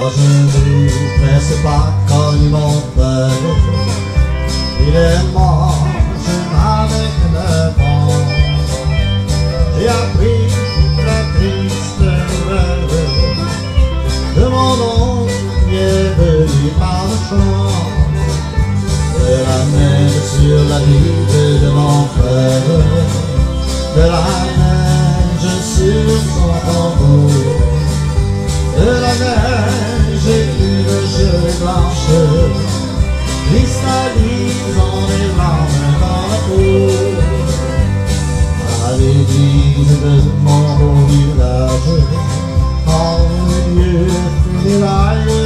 Moi je ne presque pas connu mon père Il est mort jeune avec neuf ans J'ai appris la triste nouvelle De mon oncle qui est venu par le champ De la neige sur la ville de mon frère gelée blanche cristallisant les larmes dans la peau. À l'église de mon beau village, en milieu funérailles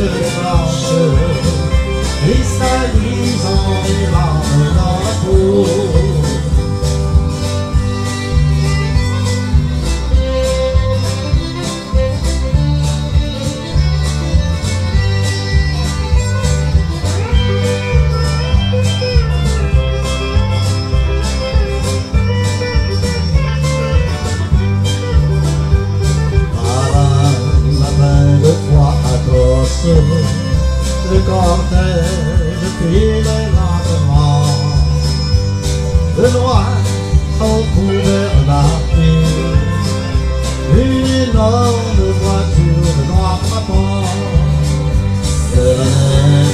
blanche, cristallisant les le cortège file lentement. De loin, on pouvait remarquer une énorme voiture de noir frappant. La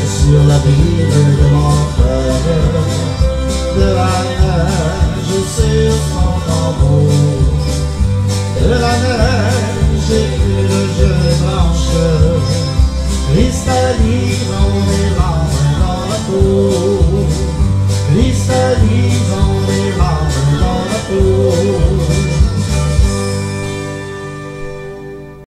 sur la ville de mon frère, de la neige sur son tambour. feliz.